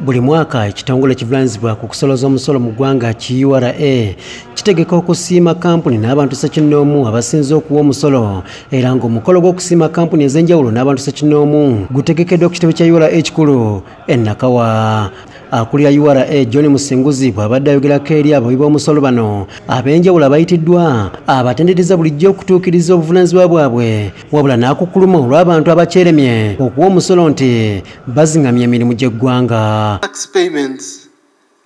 buli mwaka ekitongole ekivunaanyizibwa ku kusoloza omusolo mu ggwanga kiura kitegeka okusiima kampuni n'abantu ssekinnoomu abasinze okuwa omusolo. Era ng'omukolo gw'okusiima kampuni ez'enjawulo n'abantu ssekinnoomu gutegekeddwa ku kitebe kya ura ekikulu enakawa akulira ura john musinguzi bw'abadde ayogerako eri abawi b'omusolo bano ab'enjawulo abayitiddwa abatendereza bulijjo okutuukiriza obuvunaanyizibwa bwabwe wabula n'akukkuluma olw'abantu abakyeremye okuwa omusolo nti baziŋŋamya emirimu gy'eggwanga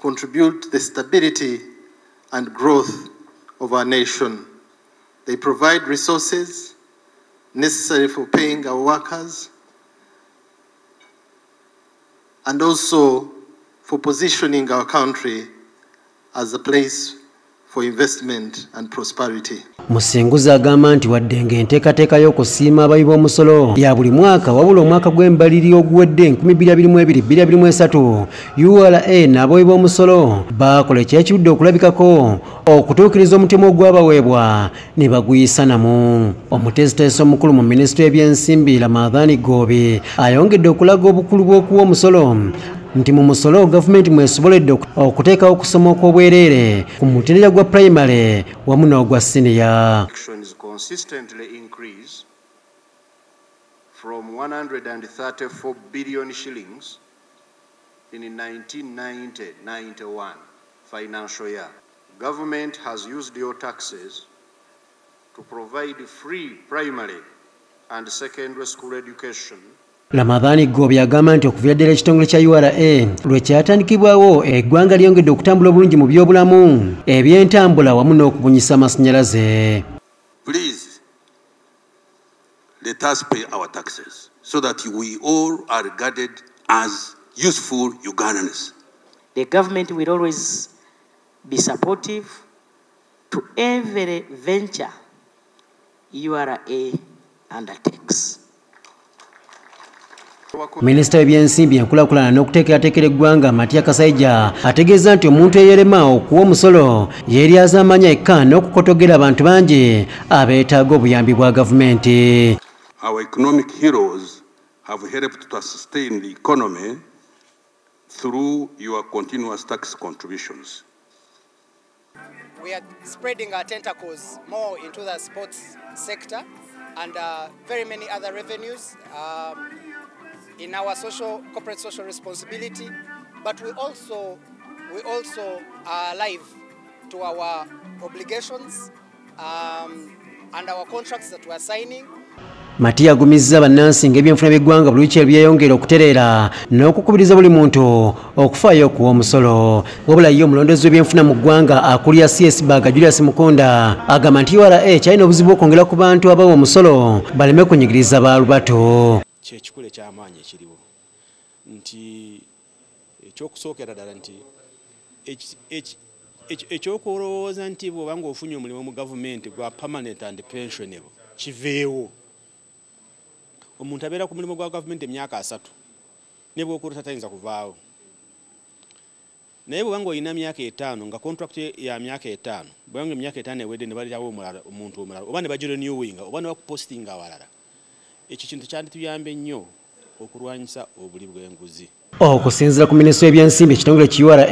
contribute the stability and growth of our nation. They provide resources necessary for paying our workers and also for positioning our country as a place for investment and prosperity. musinguzi agamba nti wadde ng'enteekateeka y'okusiima abayi b'omusolo ya buli mwaka wabula omwaka gw'embaliriro oguwedde 2022-2023 ura n'abawi b'omusolo baakola ekyekirudde okulabikako okutuukiriza omutima ogwabaweebwa ne baguyisa namu omuteesiteesi omukulu mu minisitule y'ebyensimbi ramadhani goobi ayongedde okulaga obukulu bw'okuwa omusolo nti mu musolo gavumenti mwesoboledde okuteekawo okusoma okw'obwereere ku mutendera gwa pulayimale wamu n'ogwa siniya from 134 billion shillings in 1990-91 financial year. Government has used your taxes to provide free primary and secondary school education ramadhani goobi agamba nti okuviira ddala ekitongole kya ura lwe kyatandikibwawo eggwanga lyongedde okutambula obulungi mu byobulamu ebyentambula wamu n'okubunyisa amasannyalaze Please, let us pay our taxes so that we all are regarded as useful Ugandans. The government will always be supportive to every venture URA undertakes. Minisita w'ebyensimbi enkulaakulana n'okuteekerateekera eggwanga matya kasaija ategeeza nti omuntu eyerema okuwa omusolo yeeryaza amanya ekka n'okukotogera abantu bangi abeetaaga obuyambi bwa gavumenti Our economic heroes have helped to sustain the economy through your continuous tax contributions. we are spreading our tentacles more into the sports sector and uh, very many other revenues um, in our social corporate social responsibility but we also we also are alive to our obligations um, and our contracts that we are signing. Matiya agumizza bannansi ng'ebyenfuna by'eggwanga buli luki ebyeyongera okutereera n'okukubiriza buli muntu okufaayo okuwa omusolo. Wabula ye omulondoozi w'ebyenfuna mu ggwanga akulira cs baga julius mukunda agamba nti ura kyalina obuzibu okwongera ku bantu abawa omusolo baleme kunyigiriza baalubato kyekikulu ekyamaanyi ekiriwo. Nti ekyokusookera ddala nti ekyokulowooza nti bw'oba ng'ofunye omulimu mu gavumenti gwa permanent and pensionable kiveewo. Omuntu abeera ku mulimu gwa gavumenti emyaka asatu ne bwokulota tayinza kuvaawo. Naye bw'oba ng'olina myaka etaano nga contract ya myaka etaano bw'oba nga emyaka etaano ewedde ne balirawo omulala omuntu omulala oba ne bagirenewinga oba ne bakupostinga awalala ekyo kintu kyandituyambe nnyo okulwanyisa obuli bw'enguzi. Okusinziira ku minisitule y'ebyensimbi ekitongole ki ura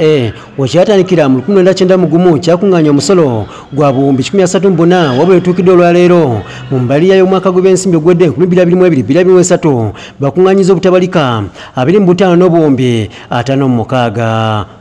wekyatandikira mu 1991 kyakuŋŋaanya omusolo gwa buwumbi 134 wabula etuukidde olwaleero mu mbaliya y'omwaka gw'ebyensimbi ogwedde 2022-2023 bakuŋŋaanyiza obutabalika 25 n'obuwumbi 56